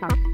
Talk.